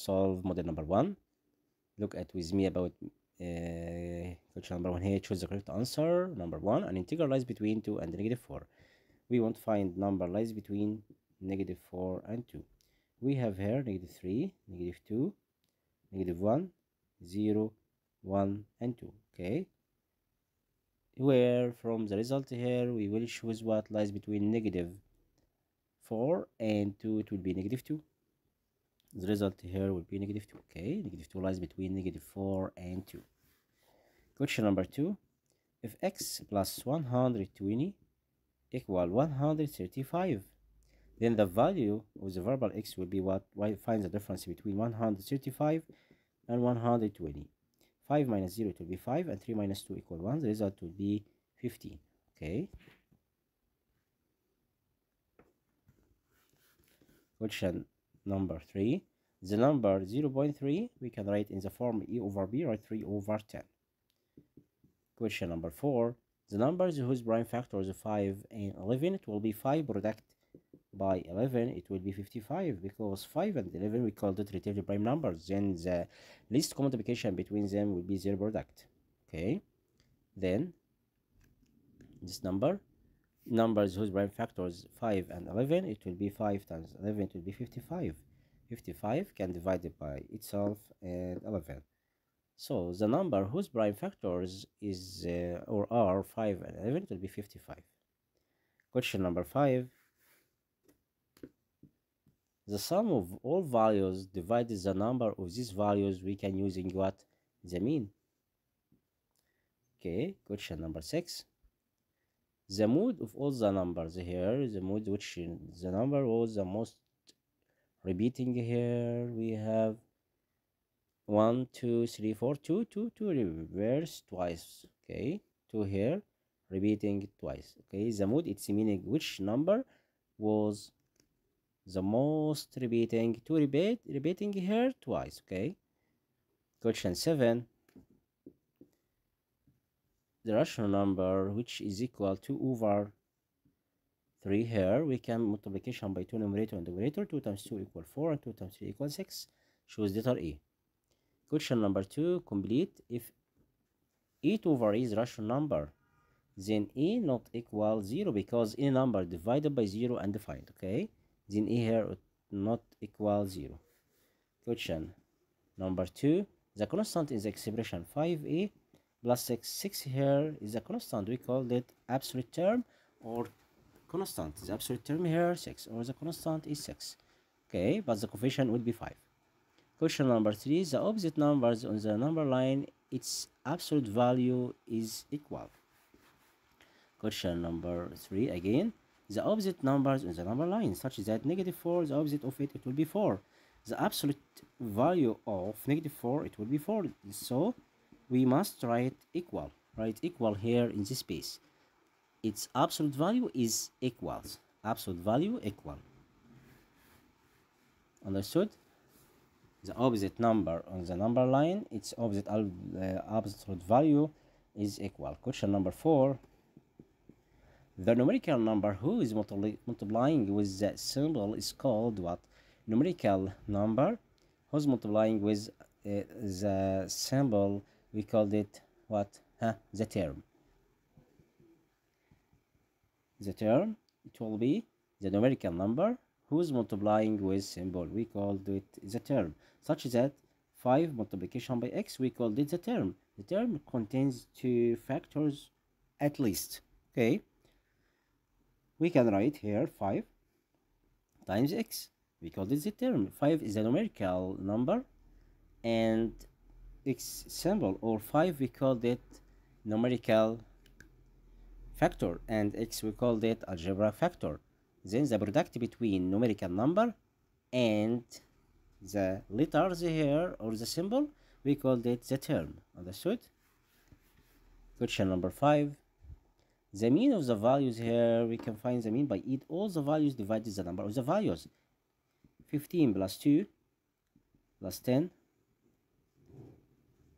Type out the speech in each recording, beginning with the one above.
solve model number one. Look at with me about uh, question number one here. Choose the correct answer. Number one, an integral lies between 2 and negative 4. We want to find number lies between negative 4 and 2. We have here negative 3, negative 2, negative 1, 0, 1, and 2. Okay. Where from the result here we will choose what lies between negative 4 and 2 it will be negative 2 the result here will be negative 2 okay? Negative 2 lies between negative 4 and 2 question number 2 if x plus 120 equal 135 then the value of the variable x will be what? Why find the difference between 135 and 120 5 minus 0 it will be 5 and 3 minus 2 equal 1 the result will be 15 okay? Question number 3 the number 0.3 we can write in the form e over b or 3 over 10 question number 4 the numbers whose prime factors are 5 and 11 it will be 5 product by 11 it will be 55 because 5 and 11 we call it relatively prime numbers. Then the least common multiplication between them will be their product. Okay. Then this number numbers whose prime factors 5 and 11 it will be 5 times 11 it will be 55 55 can divide it by itself and 11 so the number whose prime factors is uh, or are 5 and 11 it will be 55 question number 5 the sum of all values divided the number of these values we can using what? The mean. Okay question number 6 the mode of all the numbers here the mode which the number was the most repeating here we have one two three four two two two reverse twice okay? Two here repeating twice okay? The mode it's meaning which number was the most repeating two repeat repeating here twice okay? Question seven the rational number which is equal to over 3 here we can multiplication by 2 numerator and numerator 2 times 2 equal 4 and 2 times 3 equal 6 choose letter A question number 2 complete. If e over is rational number then e not equal 0 because any number divided by 0 and defined okay? Then e here not equal 0 question number 2 the constant is the expression 5a plus 6 6 here is a constant. We call it absolute term or constant. The absolute term here 6 or the constant is 6 okay but the coefficient would be 5 question number 3 the opposite numbers on the number line its absolute value is equal. Question number 3 again the opposite numbers on the number line such as that negative 4 the opposite of it it will be 4 the absolute value of negative 4 it will be 4 so we must write equal write equal here in this space its absolute value is equals absolute value equal. Understood? The opposite number on the number line its opposite uh, absolute value is equal. Question number four. The numerical number who is multiply multiplying with the symbol is called what? Numerical number. Who's multiplying with uh, the symbol we called it what? Huh? the term. The term it will be the numerical number whose multiplying with symbol we called it the term such that 5 multiplication by x we called it the term. The term contains two factors at least okay? We can write here 5 times x. We called it the term. 5 is a numerical number and symbol or 5 we called it numerical factor and x we called it algebra factor. Then the product between numerical number and the letters here or the symbol we called it the term. Understood? Question number 5 the mean of the values here we can find the mean by it. All the values divided the number of the values. 15 plus 2 plus 10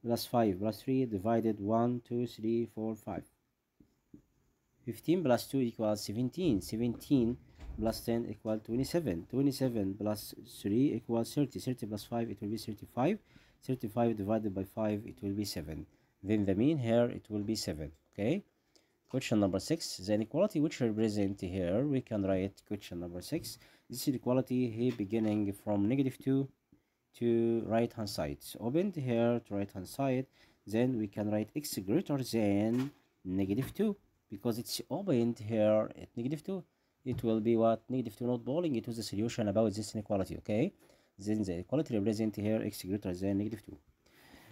plus 5 plus 3 divided 1 2 3 4 5 15 plus 2 equals 17 17 plus 10 equals 27 27 plus 3 equals 30 30 plus 5 it will be 35 35 divided by 5 it will be 7 then the mean here it will be 7 okay? Question number 6 the inequality which represent here we can write question number 6 this inequality here beginning from negative 2 to right hand side. So opened here to right hand side. Then we can write x greater than negative 2 because it's opened here at negative 2 it will be what? Negative 2 not bowling. It was a solution about this inequality okay? Then the equality represent here x greater than negative 2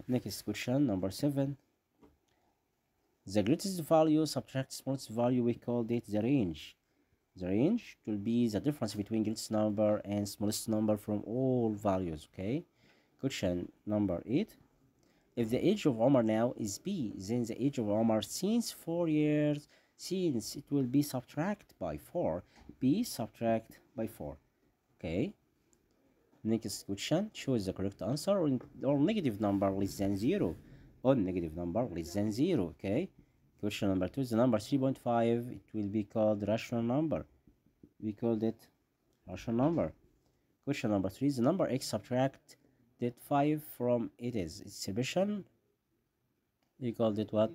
next question number 7 the greatest value subtract smallest value we call it the range the range will be the difference between greatest number and smallest number from all values okay? Question number 8 if the age of Omar now is B then the age of Omar since 4 years since it will be subtract by 4 b subtract by 4 okay? Next question choose the correct answer or, or negative number less than 0 or negative number less than 0 okay question number 2 is the number 3.5 it will be called rational number. We called it rational number. Question number 3 is the number x subtract that 5 from it is. Exhibition we called it what?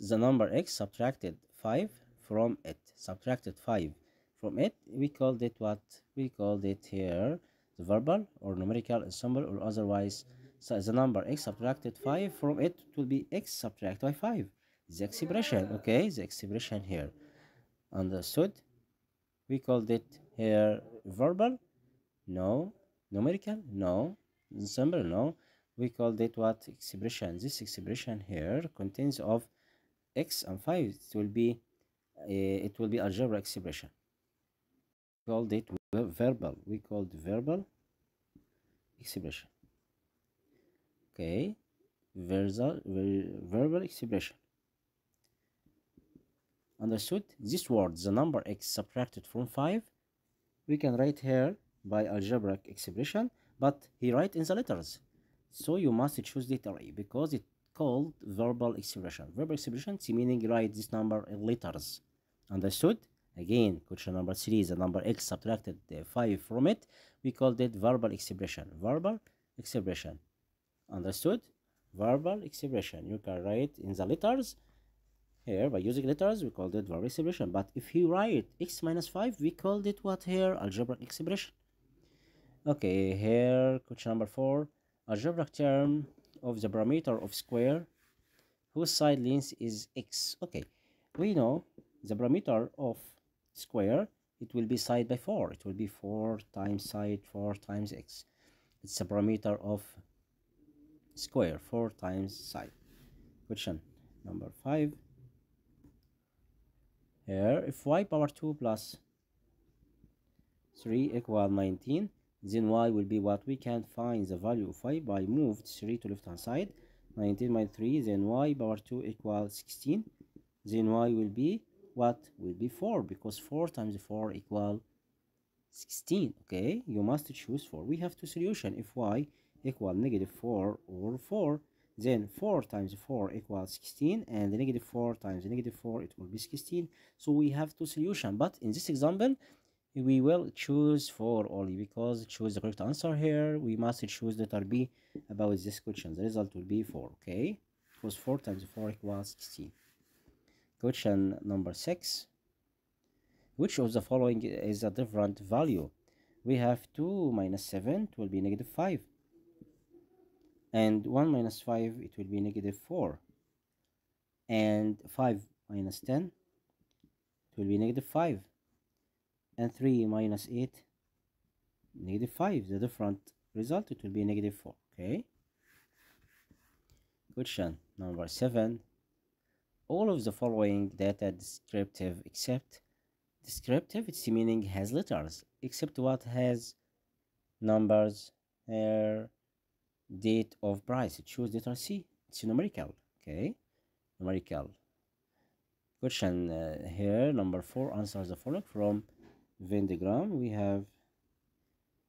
The number x subtracted 5 from it. Subtracted 5 from it. We called it what? We called it here the verbal or numerical ensemble or otherwise. So the number x subtracted 5 from it, it will be x subtracted by 5 the expression okay the expression here. Understood. We called it here verbal no. Numerical no. Ensemble no. We called it what? Expression this expression here contains of x and 5 it will be uh, it will be algebra expression we called it verbal. We called verbal expression okay. Verbal verbal expression understood this word the number x subtracted from 5 we can write here by algebraic expression but he write in the letters so you must choose letter A because it called verbal expression. Verbal expression meaning write this number in letters. Understood? Again, question number three is the number x subtracted uh, 5 from it. We called it verbal expression. Verbal expression. Understood? Verbal expression. You can write in the letters. Here, by using letters, we called it variable expression. But if you write x minus 5, we called it what here? Algebraic expression. Okay, here, question number 4. Algebraic term of the perimeter of square whose side length is x okay we know the perimeter of square it will be side by 4 it will be 4 times side 4 times x it's a perimeter of square 4 times side question number 5 here if y power 2 plus 3 equal 19 then y will be what we can find the value of y by moved 3 to left hand side. 19 minus 3 then y power 2 equals 16 then y will be what? Will be 4 because 4 times 4 equal 16 okay you must choose 4 we have two solution. If y equal negative 4 or 4 then 4 times 4 equals 16 and negative 4 times negative 4 it will be 16 so we have two solution but in this example we will choose 4 only because choose the correct answer here we must choose letter b about this question. The result will be 4 okay? Because 4 times 4 equals 16 question number 6 which of the following is a different value? We have 2 minus 7 it will be negative 5 and 1 minus 5 it will be negative 4 and 5 minus 10 it will be negative 5 and 3 minus 8 negative 5 the different result it will be negative 4 okay? Question number 7 all of the following data descriptive except descriptive its meaning has letters except what has numbers here date of price choose letter c it's numerical okay numerical question uh, here number four answers the following from Venn diagram we have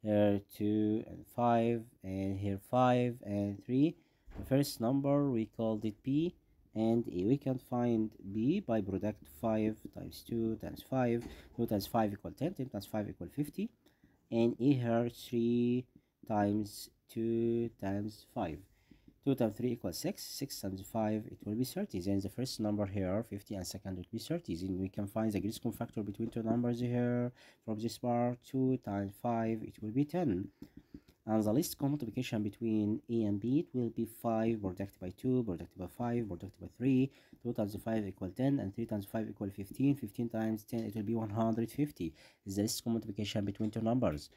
here 2 and 5 and here 5 and 3 the first number we called it p and A. We can find B by product 5 times 2 times 5. 2 times 5 equal 10, 10 times 5 equal 50. And A here 3 times 2 times 5. 2 times 3 equals 6. 6 times 5 it will be 30. Then the first number here 50 and second will be 30. Then we can find the common factor between two numbers here. From this part 2 times 5 it will be 10 and the least common multiplication between a and b it will be 5 produced by 2 produced by 5 produced by 3 2 times 5 equal 10 and 3 times 5 equal 15 15 times 10 it will be 150 is the least common multiplication between two numbers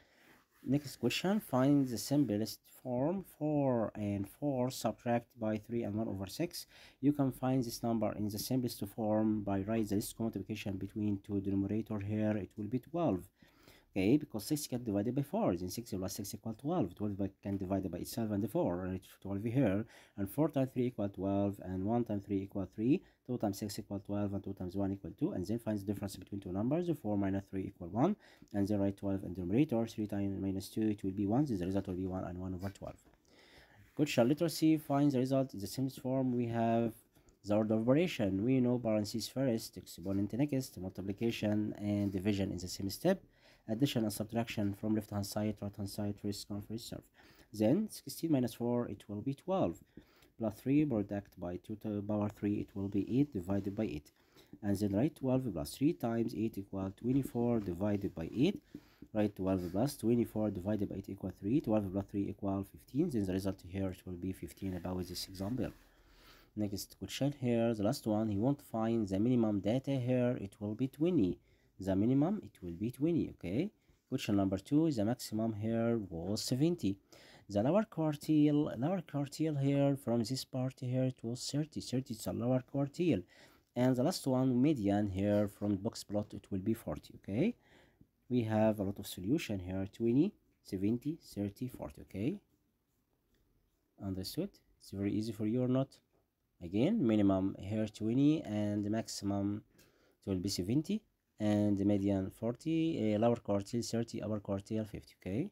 next question find the simplest form 4 and 4 subtract by 3 and 1 over 6 you can find this number in the simplest form by write the common multiplication between two denominator here. It will be 12 okay because 6 can divide by 4 then 6 plus 6 equal 12 12 by, can divide by itself and 4 and it's 12 here. And 4 times 3 equal 12 and 1 times 3 equal 3 2 times 6 equal 12 and 2 times 1 equal 2 and then finds the difference between two numbers. 4 minus 3 equal 1 and then write 12 in the numerator 3 times minus 2 it will be 1 so the result will be 1 and 1 over 12 question letter C finds the result? In the same form we have the order of operation. We know parentheses first exponent next multiplication and division in the same step addition and subtraction from left hand side right hand side come first serve. Then 16 minus 4 it will be 12 plus 3 product by 2 to the power 3 it will be 8 divided by 8 and then write 12 plus 3 times 8 equal 24 divided by 8 write 12 plus 24 divided by 8 equal 3 12 plus 3 equal 15 then the result here it will be 15 about this example. Next question here the last one. He won't find the minimum data here. It will be 20 the minimum it will be 20 okay? Question number two the maximum here was 70 the lower quartile lower quartile here from this part here it was 30 30 is the lower quartile. And the last one median here from box plot it will be 40 okay? We have a lot of solution here 20 70 30 40 okay? Understood? It's very easy for you or not? Again minimum here 20 and maximum it will be 70 and the median 40 uh, lower quartile 30 upper quartile 50 okay